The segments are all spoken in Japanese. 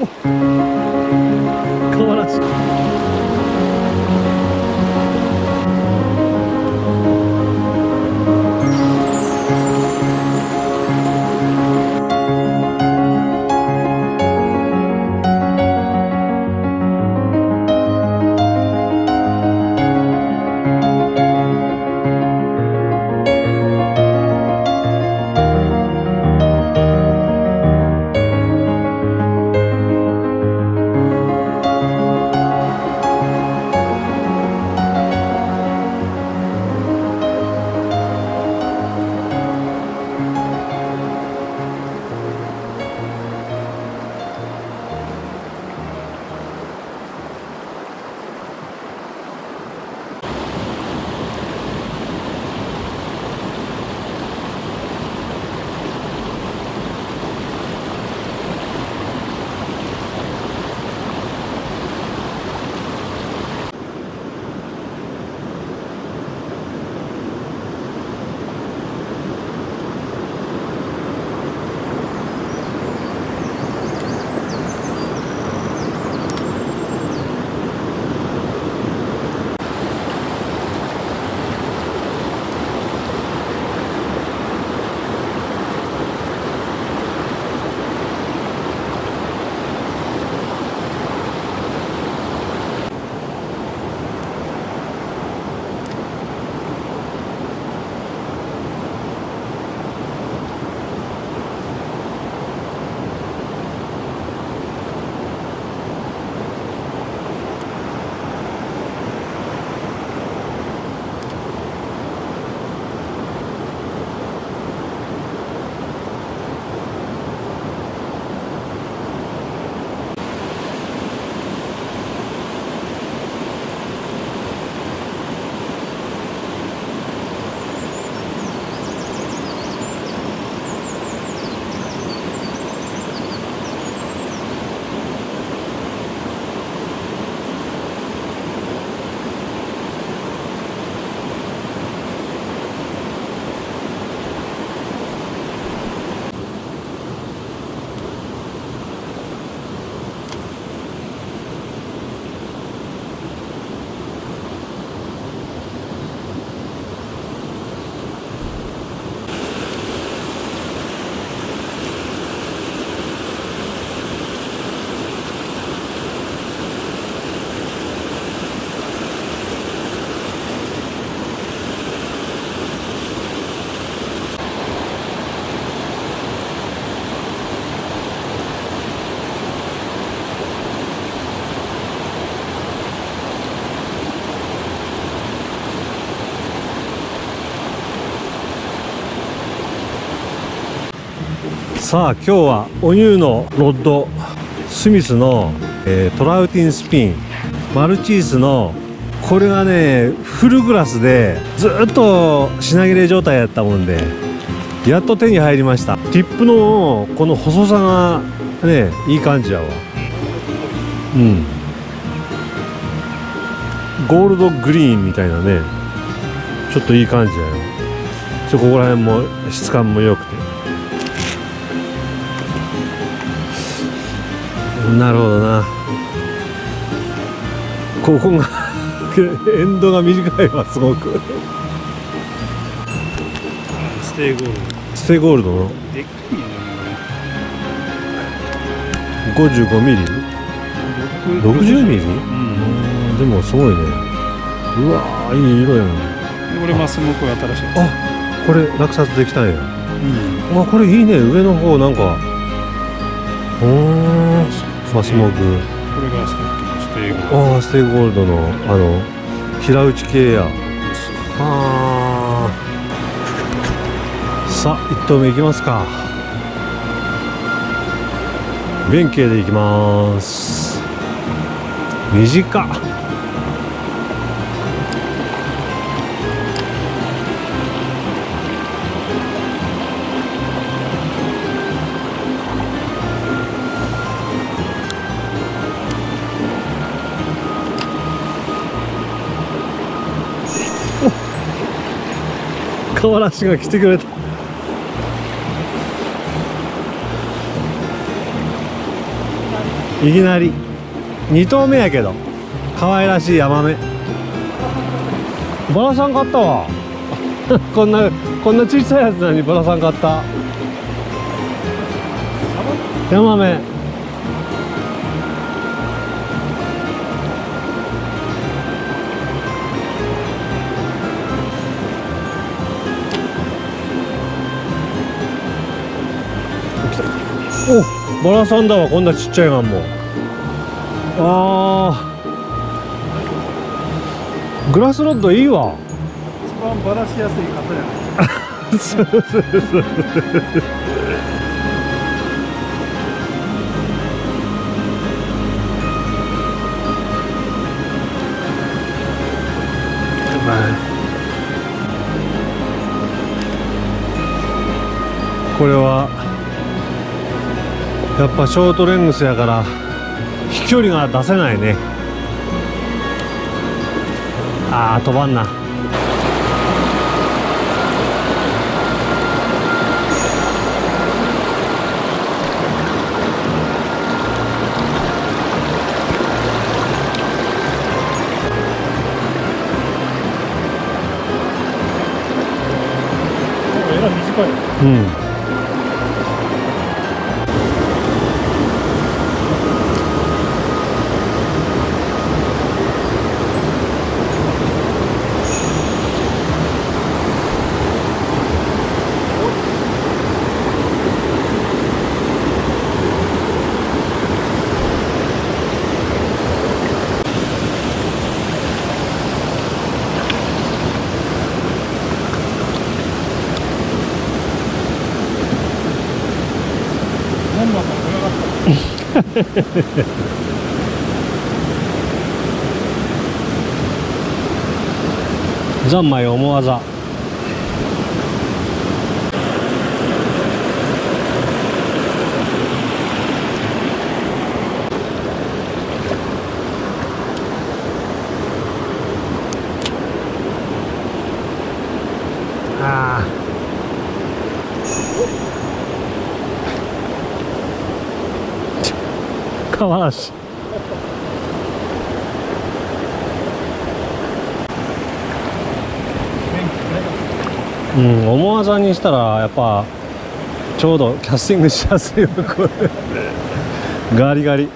Ooh. さあ今日はおニューのロッドスミスの、えートラウティンスピンマルチースのこれがねフルグラスでずっと品切れ状態やったもんでやっと手に入りました。ティップのこの細さがねいい感じやわ。うん。ゴールドグリーンみたいなねちょっといい感じやよ。ちょここら辺も質感も良くて。なるほどな。ここが エンドが短いわすごく。ステイゴール。ステイゴールドの。ドでっかいよね。55ミリ？60ミリうん。でもすごいね。うわーいい色やなこれマスモコ新しいあこれ落札できたんや。うん。あこれいいね。上の方なんか。おーマスモグ。これがさっきのステイゴール。ドああステイゴールドのあの平打ち系や。さあ1投目いきますか。弁慶でいきます。短っ河原氏が来てくれた。いきなり。2頭目やけど。可愛らしいヤマメ。バラさん買ったわ。こんなこんな小さいやつなのにバラさん買った。ヤマメ。おバラさんだわこんなちっちゃいがんも。あー。グラスロッドいいわ。一番バラしやすい方やね。そうそうそうこれはやっぱショートレングスやから飛距離が出せないね。あー飛ばんな。えらい短いうん門馬さん早かった三枚思わざ。あかわらしうん、思わざにしたらやっぱちょうどキャスティングしやすいよこれ。ガリガリ。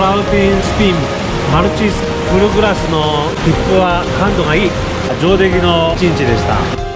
ラウティンスピンマルチスフルグラスのキップは感度がいい。上出来の1日でした。